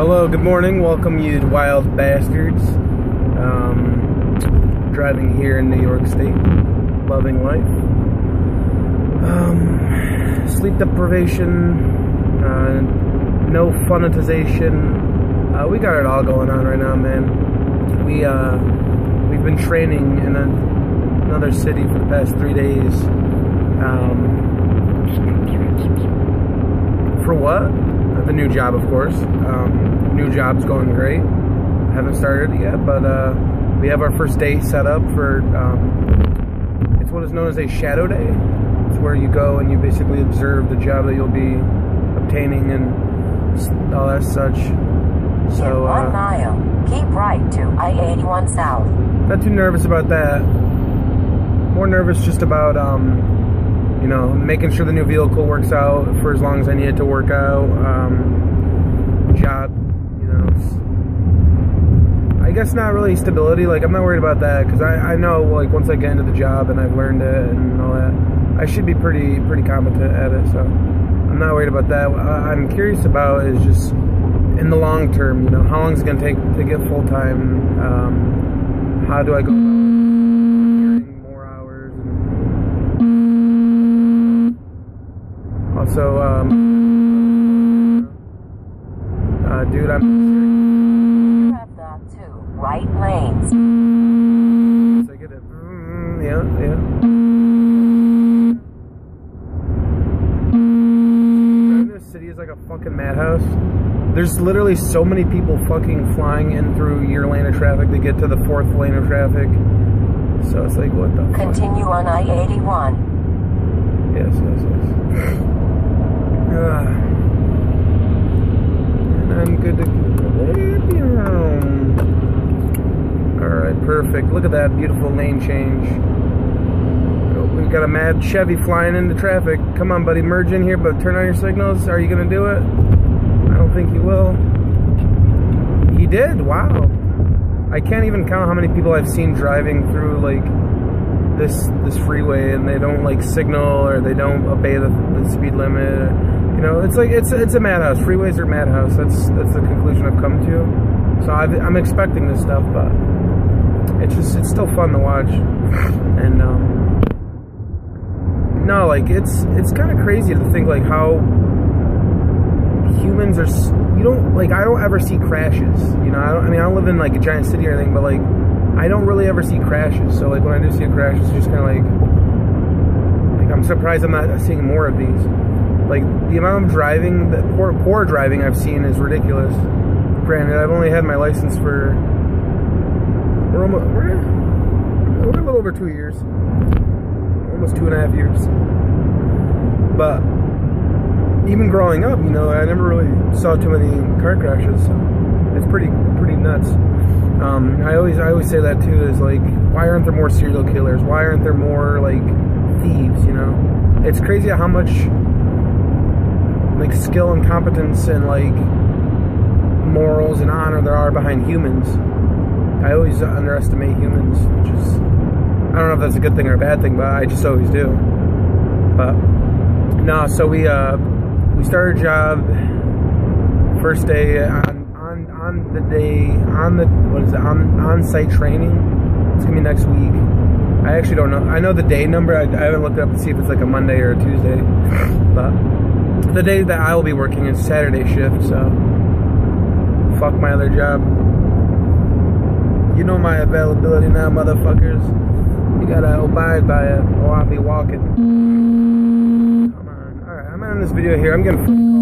Hello, good morning. Welcome you to Wild Bastards. Um, driving here in New York State, loving life. Um, sleep deprivation, uh, no funetization. Uh, we got it all going on right now, man. We uh, we've been training in a, another city for the past three days. Um, for what? The new job, of course. Um, new job's going great. Haven't started yet, but uh, we have our first day set up for. Um, it's what is known as a shadow day. It's where you go and you basically observe the job that you'll be obtaining and all that such. So. One Uh, mile, keep right to I-81 South. not too nervous about that. More nervous just about, um, you know, making sure the new vehicle works out for as long as I need it to work out. Um, job, you know, I guess not really stability. Like I'm not worried about that because I, I know like once I get into the job and I've learned it and all that, I should be pretty pretty competent at it. So I'm not worried about that. What I'm curious about is just in the long term. You know, how long is it gonna take to get full time? Um, how do I go? about securing more hours? And also, um, uh, dude, I'm. Have the two right lanes. I get it. Mm, yeah, yeah. Driving this city is like a fucking madhouse. There's literally so many people fucking flying in through your lane of traffic to get to the fourth lane of traffic. So it's like, what the fuck? Continue on I-81. Yes, yes, yes. And I'm good to Alright, perfect. Look at that beautiful lane change. Oh, We've got a mad Chevy flying into traffic. Come on, buddy, merge in here, but turn on your signals. Are you gonna do it? I don't think he will. He did, wow. I can't even count how many people I've seen driving through like this this freeway and they don't like signal or they don't obey the, the speed limit. You know, it's like it's it's a madhouse. Freeways are madhouse. That's that's the conclusion I've come to. So I've, I'm expecting this stuff, but it's just it's still fun to watch. And um, no, like it's it's kind of crazy to think like how humans are. You don't like I don't ever see crashes. You know, I don't. I mean, I don't live in like a giant city or anything, but like I don't really ever see crashes. So like when I do see a crash, it's just kind of like like I'm surprised I'm not seeing more of these. Like the amount of driving, that poor poor driving I've seen is ridiculous. Granted, I've only had my license for we're almost we're, we're a little over two years, almost two and a half years. But even growing up, you know, I never really saw too many car crashes. So it's pretty pretty nuts. Um, I always I always say that too is like, why aren't there more serial killers? Why aren't there more like thieves? You know, it's crazy how much like skill and competence and like morals and honor there are behind humans. I always underestimate humans, which is I don't know if that's a good thing or a bad thing, but I just always do. But no, so we uh we started job first day on on on the day on the what is it on on site training. It's gonna be next week. I actually don't know. I know the day number. I, I haven't looked it up to see if it's like a Monday or a Tuesday. But the day that I will be working is Saturday shift. So fuck my other job. You know my availability now, motherfuckers. You gotta abide by it, or I'll be walking. Come on. Alright, I'm ending this video here. I'm getting